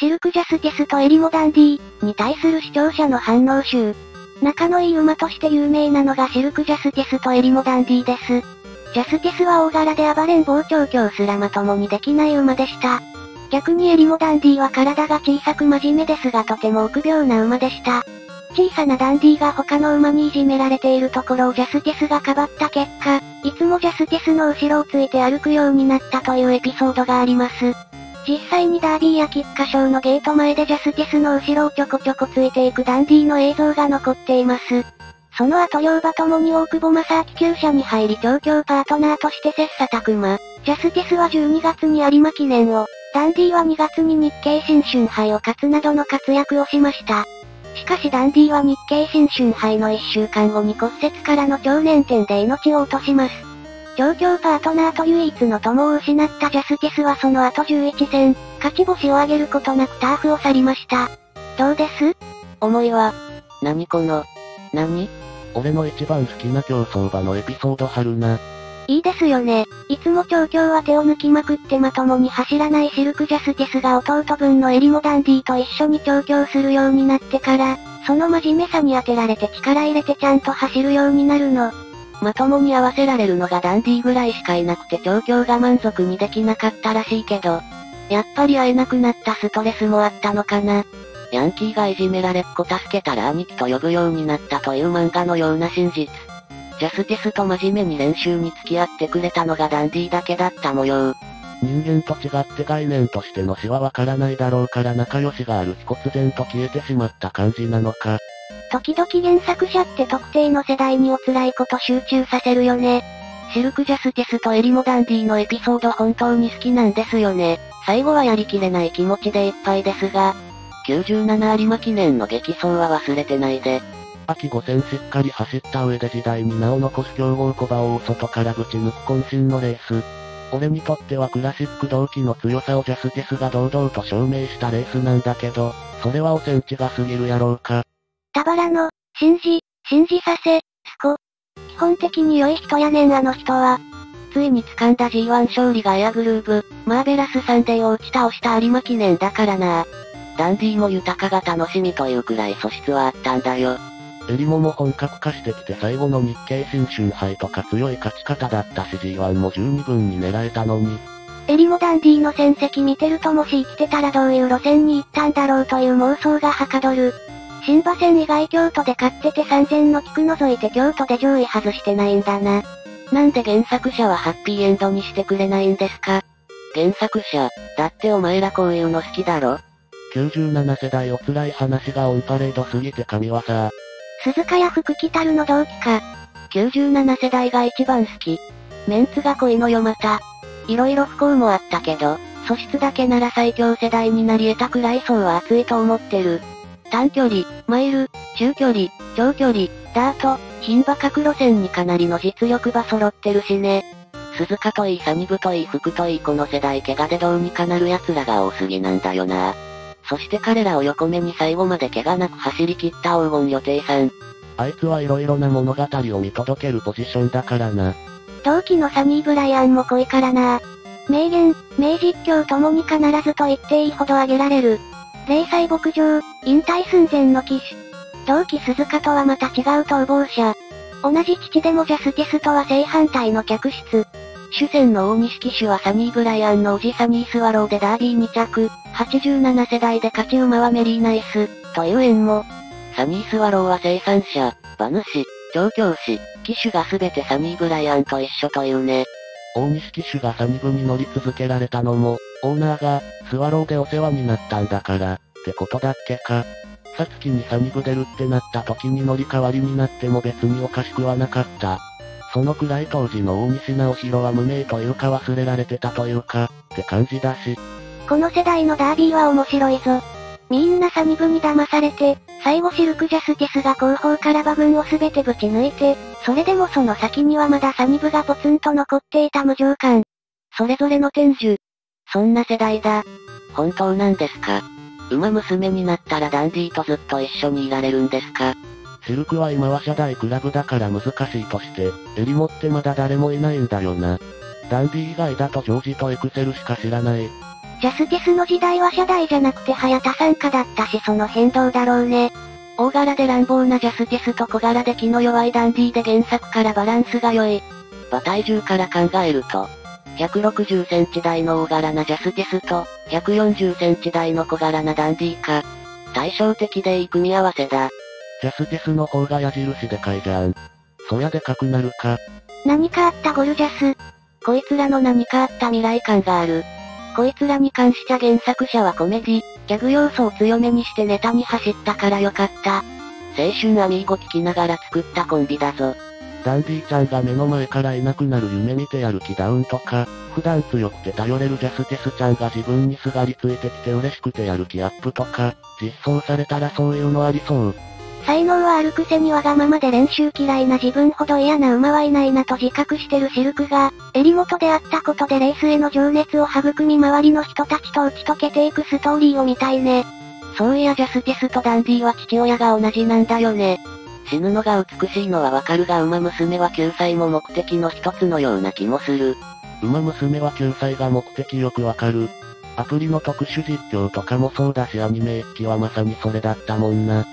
シルクジャスティスとエリモダンディに対する視聴者の反応集。仲のいい馬として有名なのがシルクジャスティスとエリモダンディです。ジャスティスは大柄で暴れん坊調教すらまともにできない馬でした。逆にエリモダンディは体が小さく真面目ですがとても臆病な馬でした。小さなダンディが他の馬にいじめられているところをジャスティスがかばった結果、いつもジャスティスの後ろをついて歩くようになったというエピソードがあります。実際にダービーや菊花賞のゲート前でジャスティスの後ろをちょこちょこついていくダンディの映像が残っています。その後両馬ともに大久保正明厩舎に入り調教パートナーとして切磋琢磨。ジャスティスは12月に有馬記念を、ダンディは2月に日経新春杯を勝つなどの活躍をしました。しかしダンディは日経新春杯の1週間後に骨折からの超年点で命を落とします。調教パートナーと唯一の友を失ったジャスティスはその後11戦、勝ち星を挙げることなくターフを去りました。どうです？思いは、何この、何？俺の一番好きな競走馬のエピソード貼るな。いいですよね。いつも調教は手を抜きまくってまともに走らないシルクジャスティスが弟分のエリモダンディと一緒に調教するようになってから、その真面目さに当てられて力入れてちゃんと走るようになるの。まともに合わせられるのがダンディぐらいしかいなくて調教が満足にできなかったらしいけど、やっぱり会えなくなったストレスもあったのかな。ヤンキーがいじめられっ子助けたら兄貴と呼ぶようになったという漫画のような真実。ジャスティスと真面目に練習に付き合ってくれたのがダンディだけだった模様。人間と違って概念としての死はわからないだろうから仲良しがある日忽然と消えてしまった感じなのか。時々原作者って特定の世代にお辛いこと集中させるよね。シルクジャスティスとエリモダンディのエピソード本当に好きなんですよね。最後はやりきれない気持ちでいっぱいですが、97有馬記念の激走は忘れてないで。秋5戦しっかり走った上で時代に名を残す強豪コバを外からぶち抜く渾身のレース。俺にとってはクラシック同期の強さをジャスティスが堂々と証明したレースなんだけど、それはおセンチが過ぎるやろうか。田原の、信じ、信じさせ、スコ。基本的に良い人やねんあの人は。ついに掴んだ G1 勝利がエアグルーヴ、マーベラスサンデーを打ち倒した有馬記念だからな。ダンディも豊かが楽しみというくらい素質はあったんだよ。エリモも本格化してきて最後の日経新春杯とか強い勝ち方だったし G1 も十二分に狙えたのに。エリモダンディの戦績見てるともし生きてたらどういう路線に行ったんだろうという妄想がはかどる。新馬戦以外京都で勝ってて3000の菊除いて京都で上位外してないんだな。なんで原作者はハッピーエンドにしてくれないんですか？原作者、だってお前らこういうの好きだろ？97世代お辛い話がオンパレードすぎて神はさ。鈴鹿や福来たるの同期か。97世代が一番好き。メンツが恋のよまた。色々不幸もあったけど、素質だけなら最強世代になり得たくらい層は熱いと思ってる。短距離、マイル、中距離、長距離、ダート、牝馬角路線にかなりの実力馬揃ってるしね。鈴鹿といいサニブといい服といいこの世代怪我でどうにかなる奴らが多すぎなんだよな。そして彼らを横目に最後まで怪我なく走り切った黄金予定さん。あいつはいろいろな物語を見届けるポジションだからな。同期のサニー・ブライアンも濃いからな。名言、名実況ともに必ずと言っていいほど挙げられる。零細牧場、引退寸前の騎手。同期鈴鹿とはまた違う逃亡者。同じ父でもジャスティスとは正反対の客室。主戦の大西騎手はサニー・ブライアンのおじサニー・スワローでダービー2着、87世代で勝ち馬はメリーナイス、という縁も。サニー・スワローは生産者、馬主、調教師、騎手がすべてサニー・ブライアンと一緒というね。大西騎手がサニブに乗り続けられたのも、オーナーが、スワローでお世話になったんだから、ってことだっけか。さつきにサニブ出るってなった時に乗り換わりになっても別におかしくはなかった。そのくらい当時の大西直弘は無名というか忘れられてたというか、って感じだし。この世代のダービーは面白いぞ。みんなサニブに騙されて、最後シルクジャスティスが後方から馬群をすべてぶち抜いて、それでもその先にはまだサニブがポツンと残っていた無情感。それぞれの天寿。そんな世代だ。本当なんですか？馬娘になったらダンディとずっと一緒にいられるんですか？シルクは今は社大クラブだから難しいとして、襟持ってまだ誰もいないんだよな。ダンディ以外だとジョージとエクセルしか知らない。ジャスティスの時代は社代じゃなくて早田参加だったしその変動だろうね。大柄で乱暴なジャスティスと小柄で気の弱いダンディで原作からバランスが良い。馬体重から考えると、160センチ台の大柄なジャスティスと、140センチ台の小柄なダンディか。対照的でいい組み合わせだ。ジャスティスの方が矢印でかいじゃん。そやでかくなるか。何かあったゴルジャス。こいつらの何かあった未来感がある。こいつらに関しちゃ原作者はコメディ、ギャグ要素を強めにしてネタに走ったからよかった。青春アミーゴ聞きながら作ったコンビだぞ。ダンディちゃんが目の前からいなくなる夢見てやる気ダウンとか、普段強くて頼れるジャスティスちゃんが自分にすがりついてきて嬉しくてやる気アップとか、実装されたらそういうのありそう。才能はあるくせにわがままで練習嫌いな自分ほど嫌な馬はいないなと自覚してるシルクが、襟元であったことでレースへの情熱を育み周りの人たちと打ち解けていくストーリーを見たいね。そういやジャスティスとダンディは父親が同じなんだよね。死ぬのが美しいのはわかるが馬娘は救済も目的の一つのような気もする。馬娘は救済が目的よくわかる。アプリの特殊実況とかもそうだしアニメ一期はまさにそれだったもんな。